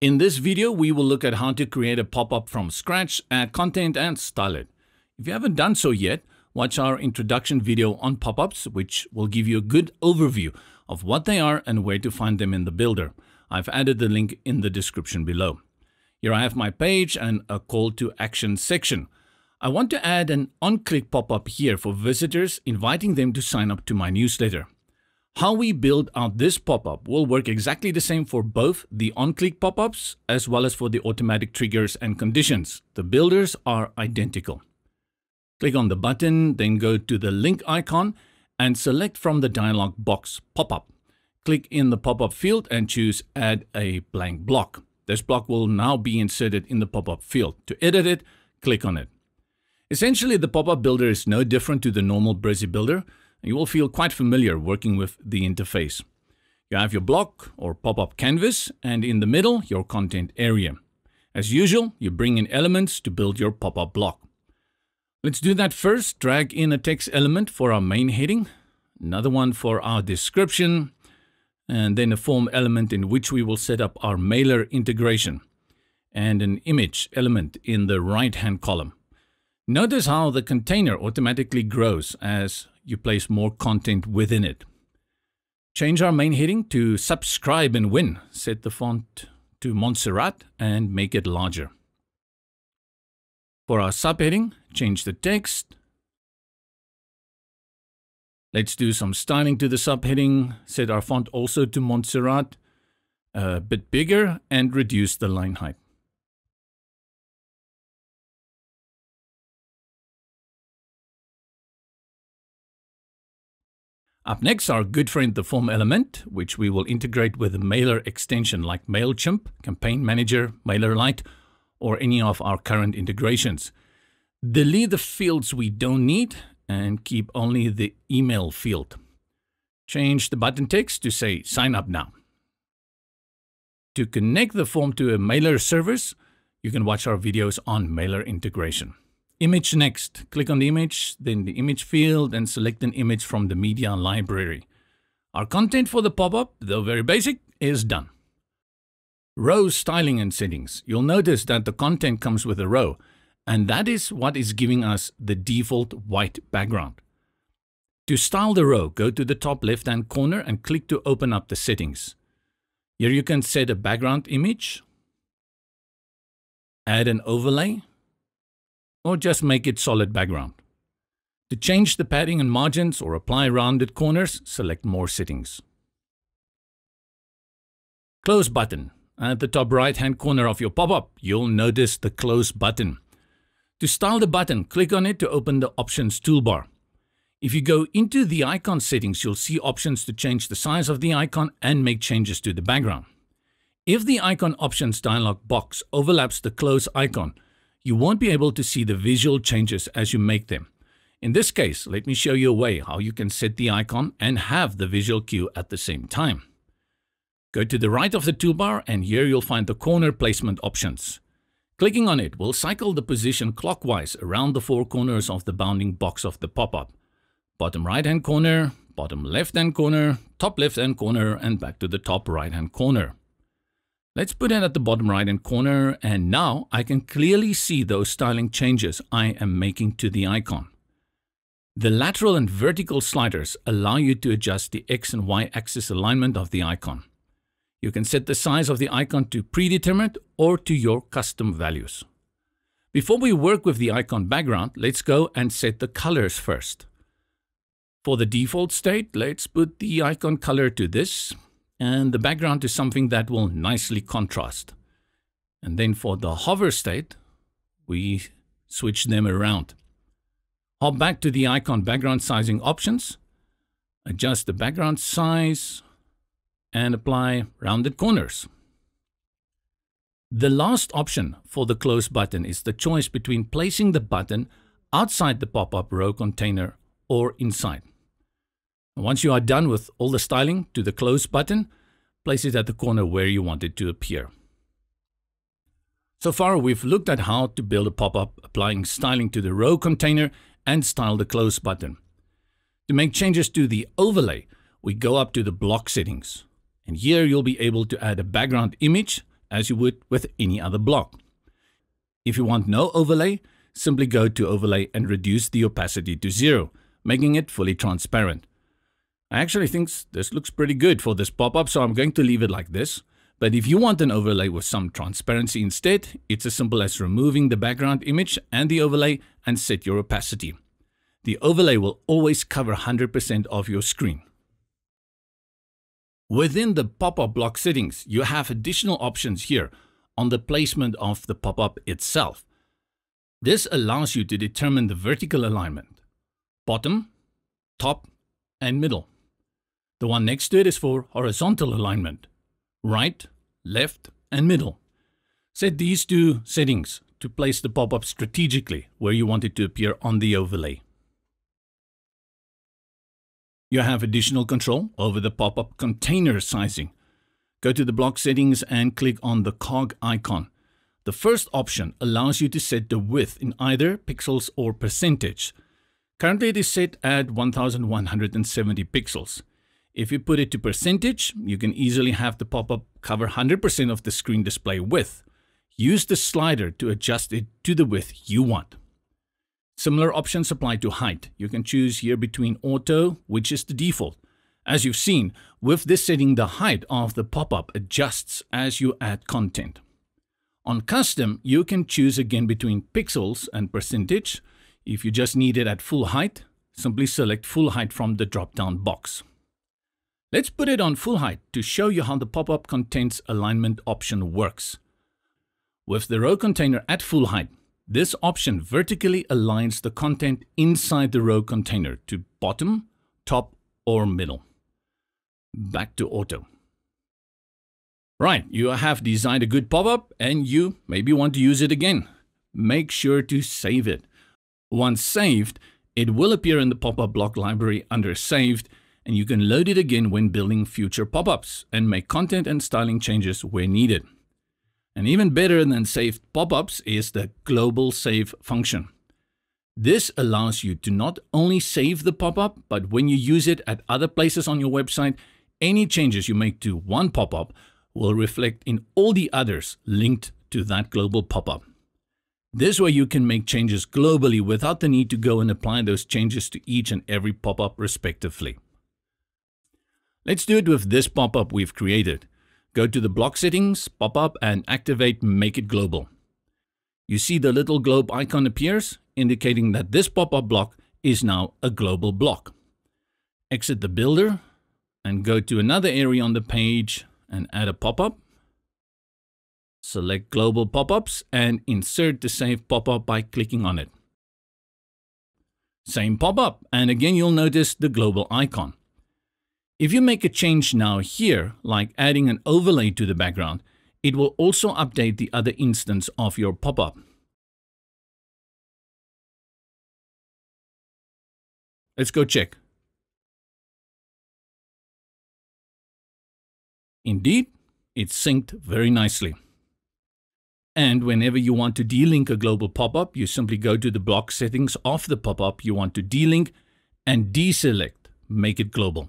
In this video, we will look at how to create a pop-up from scratch, add content and style it. If you haven't done so yet, watch our introduction video on pop-ups, which will give you a good overview of what they are and where to find them in the builder. I've added the link in the description below. Here I have my page and a call to action section. I want to add an on-click pop-up here for visitors, inviting them to sign up to my newsletter. How we build out this pop-up will work exactly the same for both the on-click pop-ups as well as for the automatic triggers and conditions. The builders are identical. Click on the button, then go to the link icon and select from the dialog box pop-up. Click in the pop-up field and choose add a blank block. This block will now be inserted in the pop-up field. To edit it, click on it. Essentially, the pop-up builder is no different to the normal Brizy builder, you will feel quite familiar working with the interface. You have your block or pop-up canvas and in the middle your content area. As usual, you bring in elements to build your pop-up block. Let's do that first. Drag in a text element for our main heading, another one for our description, and then a form element in which we will set up our mailer integration, and an image element in the right-hand column. Notice how the container automatically grows as you place more content within it. Change our main heading to subscribe and win. Set the font to Montserrat and make it larger. For our subheading, change the text. Let's do some styling to the subheading. Set our font also to Montserrat, a bit bigger and reduce the line height. Up next, our good friend the form element, which we will integrate with a mailer extension like MailChimp, Campaign Manager, MailerLite, or any of our current integrations. Delete the fields we don't need and keep only the email field. Change the button text to say sign up now. To connect the form to a mailer service, you can watch our videos on mailer integration. Image next. Click on the image, then the image field, and select an image from the media library. Our content for the pop-up, though very basic, is done. Row styling and settings. You'll notice that the content comes with a row, and that is what is giving us the default white background. To style the row, go to the top left-hand corner and click to open up the settings. Here you can set a background image, add an overlay, or just make it solid background. To change the padding and margins or apply rounded corners, select more settings. Close button. At the top right hand corner of your pop-up, you'll notice the close button. To style the button, click on it to open the options toolbar. If you go into the icon settings, you'll see options to change the size of the icon and make changes to the background. If the icon options dialog box overlaps the close icon, you won't be able to see the visual changes as you make them. In this case, let me show you a way how you can set the icon and have the visual cue at the same time. Go to the right of the toolbar and here you'll find the corner placement options. Clicking on it will cycle the position clockwise around the four corners of the bounding box of the pop-up. Bottom right hand corner, bottom left hand corner, top left hand corner and back to the top right hand corner. Let's put it at the bottom right hand corner and now I can clearly see those styling changes I am making to the icon. The lateral and vertical sliders allow you to adjust the X and Y axis alignment of the icon. You can set the size of the icon to predetermined or to your custom values. Before we work with the icon background, let's go and set the colors first. For the default state, let's put the icon color to this and the background is something that will nicely contrast. And then for the hover state, we switch them around. Hop back to the icon background sizing options, adjust the background size, and apply rounded corners. The last option for the close button is the choice between placing the button outside the pop-up row container or inside. Once you are done with all the styling to the close button, place it at the corner where you want it to appear. So far, we've looked at how to build a pop-up, applying styling to the row container and style the close button. To make changes to the overlay, we go up to the block settings. And here you'll be able to add a background image as you would with any other block. If you want no overlay, simply go to overlay and reduce the opacity to zero, making it fully transparent. I actually think this looks pretty good for this pop-up, so I'm going to leave it like this. But if you want an overlay with some transparency instead, it's as simple as removing the background image and the overlay and set your opacity. The overlay will always cover 100% of your screen. Within the pop-up block settings, you have additional options here on the placement of the pop-up itself. This allows you to determine the vertical alignment, bottom, top, and middle. The one next to it is for horizontal alignment, right, left, and middle. Set these two settings to place the pop-up strategically where you want it to appear on the overlay. You have additional control over the pop-up container sizing. Go to the block settings and click on the cog icon. The first option allows you to set the width in either pixels or percentage. Currently it is set at 1170 pixels. If you put it to percentage, you can easily have the pop-up cover 100% of the screen display width. Use the slider to adjust it to the width you want. Similar options apply to height. You can choose here between auto, which is the default. As you've seen, with this setting the height of the pop-up adjusts as you add content. On custom, you can choose again between pixels and percentage. If you just need it at full height, simply select full height from the drop-down box. Let's put it on full height to show you how the pop-up contents alignment option works. With the row container at full height, this option vertically aligns the content inside the row container to bottom, top or middle. Back to auto. Right, you have designed a good pop-up and you maybe want to use it again. Make sure to save it. Once saved, it will appear in the pop-up block library under saved and you can load it again when building future pop-ups and make content and styling changes where needed. And even better than saved pop-ups is the global save function. This allows you to not only save the pop-up, but when you use it at other places on your website, any changes you make to one pop-up will reflect in all the others linked to that global pop-up. This way you can make changes globally without the need to go and apply those changes to each and every pop-up respectively. Let's do it with this pop-up we've created. Go to the block settings, pop-up and activate Make it Global. You see the little globe icon appears, indicating that this pop-up block is now a global block. Exit the builder and go to another area on the page and add a pop-up. Select Global Pop-ups and insert the save pop-up by clicking on it. Same pop-up and again you'll notice the global icon. If you make a change now here, like adding an overlay to the background, it will also update the other instance of your pop-up. Let's go check. Indeed, it's synced very nicely. And whenever you want to delink a global pop-up, you simply go to the block settings of the pop-up you want to delink and deselect Make it Global.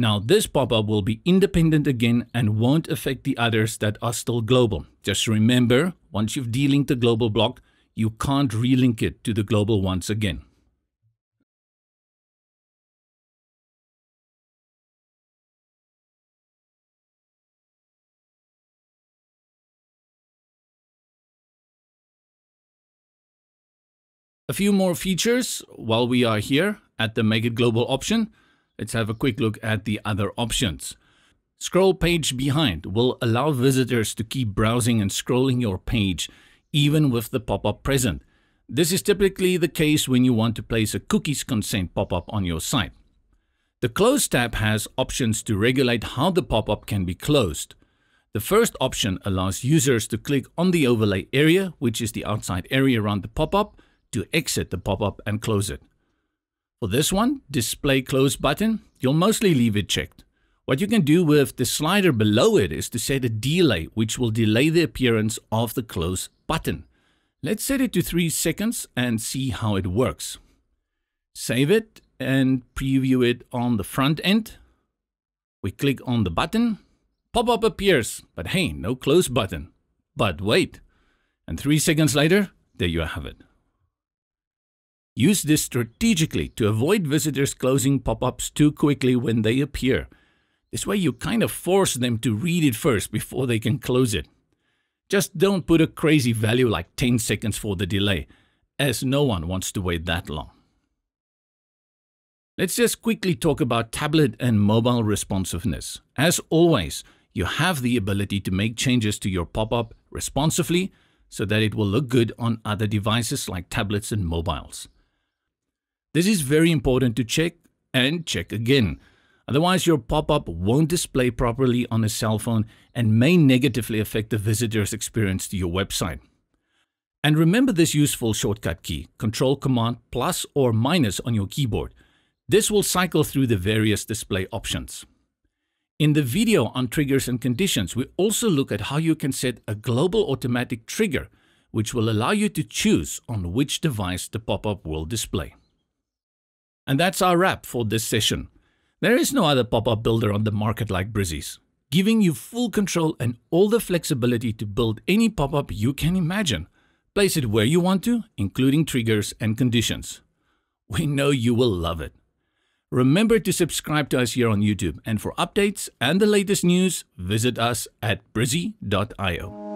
Now this pop-up will be independent again and won't affect the others that are still global. Just remember, once you've delinked the global block, you can't relink it to the global once again. A few more features while we are here at the Make It Global option. Let's have a quick look at the other options. Scroll page behind will allow visitors to keep browsing and scrolling your page even with the pop-up present. This is typically the case when you want to place a cookies consent pop-up on your site. The Close tab has options to regulate how the pop-up can be closed. The first option allows users to click on the overlay area, which is the outside area around the pop-up, to exit the pop-up and close it. For this one, display close button, you'll mostly leave it checked. What you can do with the slider below it is to set a delay, which will delay the appearance of the close button. Let's set it to 3 seconds and see how it works. Save it and preview it on the front end. We click on the button, Pop-up appears, but hey, no close button. But wait, and three seconds later, there you have it. Use this strategically to avoid visitors closing pop-ups too quickly when they appear. This way you kind of force them to read it first before they can close it. Just don't put a crazy value like 10 seconds for the delay, as no one wants to wait that long. Let's just quickly talk about tablet and mobile responsiveness. As always, you have the ability to make changes to your pop-up responsively so that it will look good on other devices like tablets and mobiles. This is very important to check and check again. Otherwise, your pop-up won't display properly on a cell phone and may negatively affect the visitor's experience to your website. And remember this useful shortcut key, Control Command plus or minus on your keyboard. This will cycle through the various display options. In the video on triggers and conditions, we also look at how you can set a global automatic trigger, which will allow you to choose on which device the pop-up will display. And that's our wrap for this session. There is no other pop-up builder on the market like Brizy's, giving you full control and all the flexibility to build any pop-up you can imagine. Place it where you want to, including triggers and conditions. We know you will love it. Remember to subscribe to us here on YouTube, and for updates and the latest news, visit us at brizy.io.